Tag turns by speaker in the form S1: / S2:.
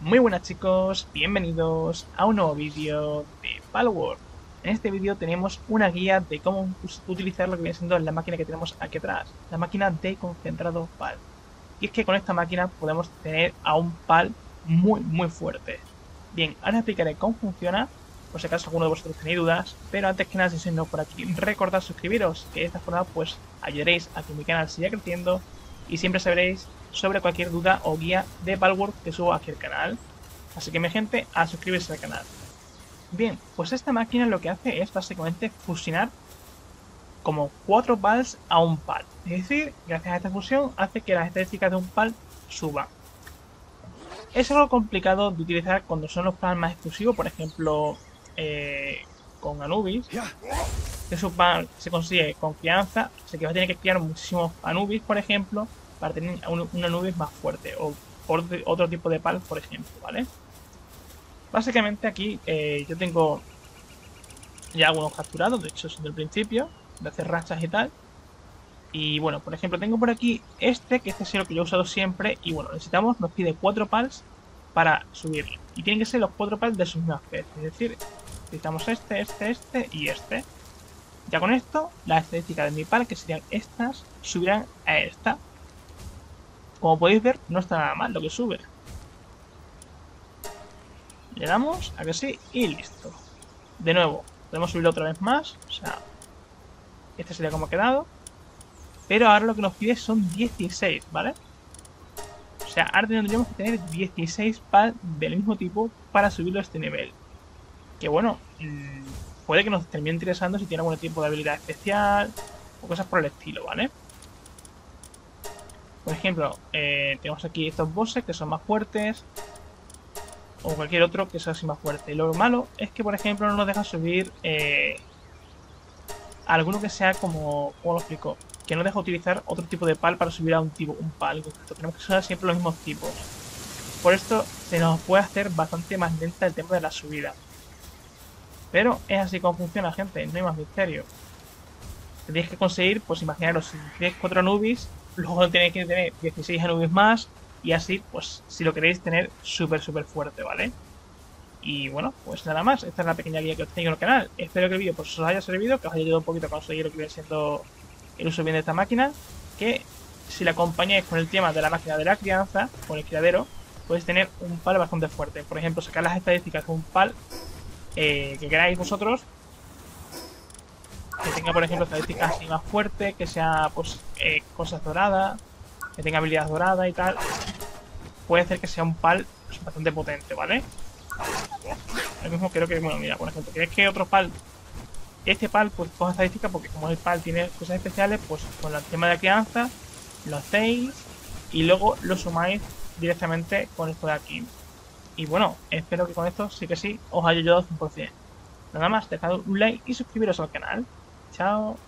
S1: Muy buenas chicos, bienvenidos a un nuevo vídeo de Palworld. En este vídeo tenemos una guía de cómo utilizar lo que viene siendo la máquina que tenemos aquí atrás, la máquina de concentrado PAL. Y es que con esta máquina podemos tener a un PAL muy muy fuerte. Bien, ahora explicaré cómo funciona, por si acaso alguno de vosotros tenéis dudas, pero antes que nada si no por aquí, recordad suscribiros, que de esta forma pues ayudaréis a que mi canal siga creciendo y siempre sabréis sobre cualquier duda o guía de Palworld que subo aquí al canal. Así que mi gente, a suscribirse al canal. Bien, pues esta máquina lo que hace es básicamente fusionar como 4 pals a un pal. Es decir, gracias a esta fusión hace que las estadísticas de un pal suban. Es algo complicado de utilizar cuando son los pals más exclusivos, por ejemplo, eh, con Anubis. Que su pal se consigue confianza, así que va a tener que criar muchísimos Anubis, por ejemplo, para tener una nube más fuerte o otro tipo de pal, por ejemplo, ¿vale? Básicamente aquí eh, yo tengo ya algunos capturados, de hecho desde el principio, de hacer rachas y tal. Y bueno, por ejemplo, tengo por aquí este, que este es el que yo he usado siempre. Y bueno, necesitamos, nos pide 4 pals para subirlo. Y tienen que ser los 4 pals de su misma especie. Es decir, necesitamos este, este, este y este. Ya con esto, las estadísticas de mi pal, que serían estas, subirán a esta. Como podéis ver, no está nada mal lo que sube. Le damos a que sí y listo. De nuevo, podemos subirlo otra vez más. O sea, este sería como ha quedado. Pero ahora lo que nos pide son 16, ¿vale? O sea, ahora tendríamos que tener 16 pal del mismo tipo para subirlo a este nivel. Que bueno, mm, puede que nos termine interesando si tiene algún tipo de habilidad especial o cosas por el estilo, ¿vale? Por ejemplo, eh, tenemos aquí estos bosses que son más fuertes. O cualquier otro que sea así más fuerte. Lo malo es que, por ejemplo, no nos deja subir eh, alguno que sea como... ¿Cómo lo explico? Que no deja utilizar otro tipo de pal para subir a un tipo un pal. Tenemos que usar siempre los mismos tipos. Por esto se nos puede hacer bastante más lenta el tema de la subida. Pero es así como funciona, gente. No hay más misterio. Tenéis que conseguir, pues imaginaros, si tienes cuatro nubis, luego tenéis que tener 16 Anubis más y así, pues si lo queréis tener súper, súper fuerte, ¿vale? Y bueno, pues nada más, esta es la pequeña guía que os tengo en el canal. Espero que el vídeo pues, os haya servido, que os haya ayudado un poquito a conseguir lo que viene siendo el uso bien de esta máquina, que si la acompañáis con el tema de la máquina de la crianza, con el criadero, podéis tener un pal bastante fuerte. Por ejemplo, sacar las estadísticas de un pal eh, que queráis vosotros que tenga, por ejemplo, estadísticas así más fuertes, que sea, pues, eh, cosas doradas, que tenga habilidades doradas y tal, puede hacer que sea un pal bastante potente, ¿vale? Lo mismo creo que, bueno, mira, por ejemplo, ¿quieres que otro pal, este pal, pues, coja estadística, porque como el pal tiene cosas especiales, pues, con el tema de crianza, lo hacéis y luego lo sumáis directamente con esto de aquí. Y bueno, espero que con esto sí que sí os haya ayudado 100%. Nada más, dejad un like y suscribiros al canal. Ciao!